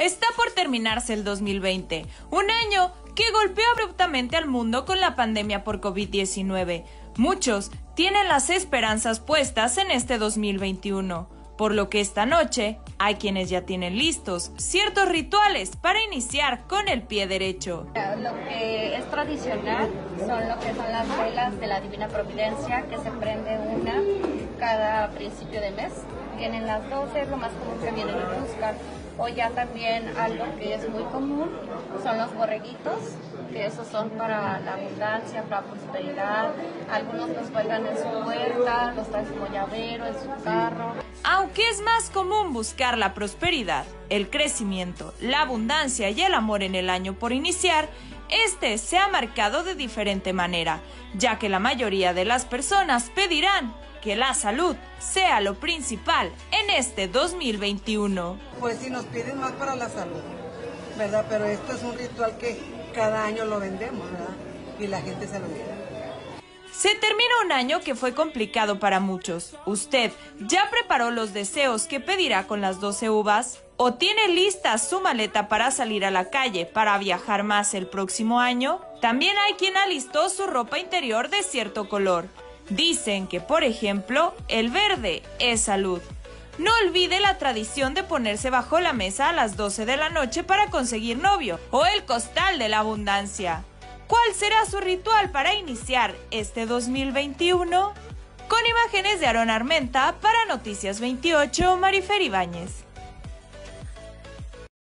Está por terminarse el 2020, un año que golpeó abruptamente al mundo con la pandemia por COVID-19. Muchos tienen las esperanzas puestas en este 2021, por lo que esta noche hay quienes ya tienen listos ciertos rituales para iniciar con el pie derecho. Lo que es tradicional son lo que son las velas de la Divina Providencia, que se prende una cada principio de mes. Vienen las 12, es lo más común que vienen o ya también algo que es muy común son los borreguitos, que esos son para la abundancia, para la prosperidad. Algunos los cuelgan en su puerta, los traen como llavero, en su carro. Aunque es más común buscar la prosperidad, el crecimiento, la abundancia y el amor en el año por iniciar, este se ha marcado de diferente manera, ya que la mayoría de las personas pedirán que la salud sea lo principal en este 2021. Pues si nos piden más para la salud, ¿verdad? Pero esto es un ritual que cada año lo vendemos, ¿verdad? Y la gente se lo mira. Se termina un año que fue complicado para muchos. ¿Usted ya preparó los deseos que pedirá con las 12 uvas? ¿O tiene lista su maleta para salir a la calle para viajar más el próximo año? También hay quien alistó su ropa interior de cierto color. Dicen que, por ejemplo, el verde es salud. No olvide la tradición de ponerse bajo la mesa a las 12 de la noche para conseguir novio o el costal de la abundancia. ¿Cuál será su ritual para iniciar este 2021? Con imágenes de Aaron Armenta para Noticias 28, Marifer Ibáñez.